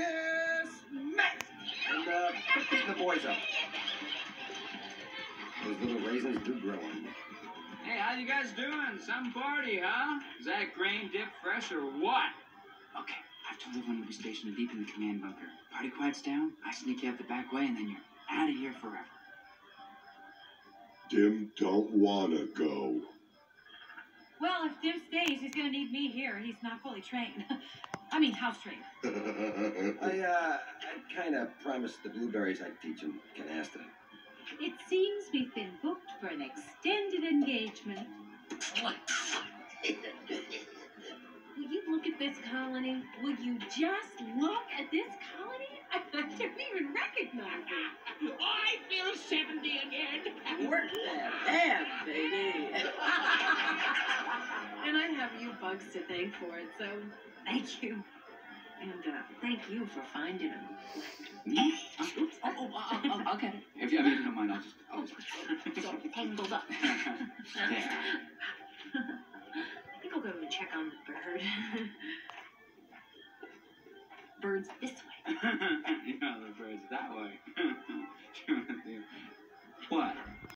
Dismissed! And, uh, quit beating the boys up. Those little raisins do grow on you. Hey, how you guys doing? Some party, huh? Is that grain dip fresh or what? Okay, I've told everyone you'll be stationed deep in the command bunker. Party quiets down, I sneak you out the back way, and then you're out of here forever. Dim don't wanna go. Well, if Dim stays, he's gonna need me here. He's not fully trained. I mean, house trained. I, uh, I kind of promised the blueberries I'd teach them canasta. It seems we've been booked for an extended engagement. What? Will you look at this colony? Will you just look at this colony? I, I don't even recognize it. I feel 70 again. Work that hand, baby. and I have you bugs to thank for it, so thank you. And uh, thank you for finding him. Me? Oh, oops. Oh, oh, oh, oh, oh, okay. If you, I mean, if you don't mind, I'll just. I'll just... So tangled up. there. I think I'll go and check on the bird. Bird's this way. you know, the bird's that way. what?